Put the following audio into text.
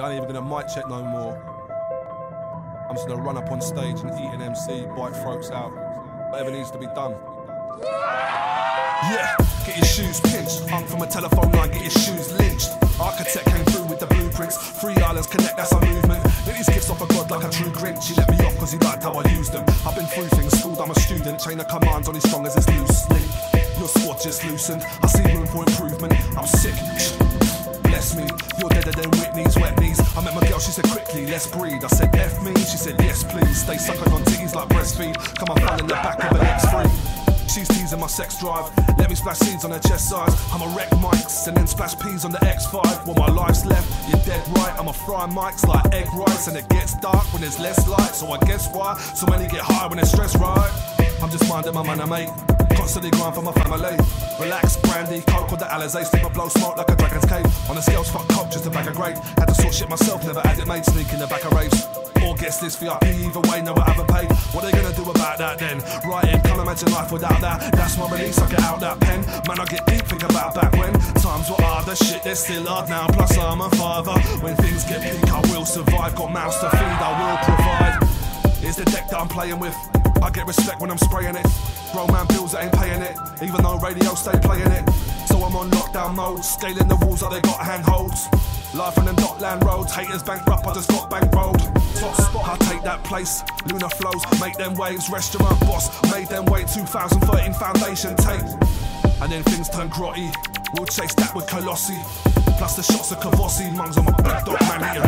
I ain't even gonna mic check no more. I'm just gonna run up on stage and eat an MC, bite throats out. Whatever needs to be done. Yeah, get your shoes pinched. Hung from a telephone line, get your shoes lynched. Arca Teck came islands connect, that's our movement. These gifts off a god like a true grinch. He let me off cause he liked how I used them. I've been through things, schooled, I'm a student. Chain of commands only strong as it's loose. Link, your squad just loosened. I see room for improvement. I'm sick. Bless me, you're deader than Whitney's wet knees. I met my girl, she said quickly, let's breed. I said F me, she said yes please. Stay sucking on titties like breastfeed. Come on, fall in the back of an X3. She's teasing my sex drive. Let me splash seeds on her chest size. I'ma wreck mics and then splash peas on the X5. While my life's left, you're dead right. I'ma fry mics like egg rice, and it gets dark when there's less light. So I guess why so many get high when they're stressed, right? I'm just minding my man, mate. Constantly grind for my family. Relax, brandy, coke with the Alizé. Slip a blow smoke like a dragon's cave. On the scales, fuck coke, just a bag of grade. Had to sort shit myself, never had it made. Sneak in the back of raves. Guess this for VIP either way, no I haven't paid. What they gonna do about that then? Writing, can't imagine life without that. That's my release, I get out that pen. Man, I get deep, think about back when times were harder. Shit, they're still hard now. Plus, I'm a father. When things get peak, I will survive. Got mouths to feed, I will provide. Is the deck that I'm playing with. I get respect when I'm spraying it. Grown man bills that ain't paying it, even though radio stay playing it. So I'm on lockdown mode, scaling the walls that they got handholds. Life on them Dockland roads, haters bankrupt, I just got bankrolled. Top spot, I take that place. Lunar flows, make them waves. Restaurant boss, made them wait. 2013 foundation tape. And then things turn grotty. We'll chase that with Colossi. Plus the shots of Cavossi. Mums on my big dog, man.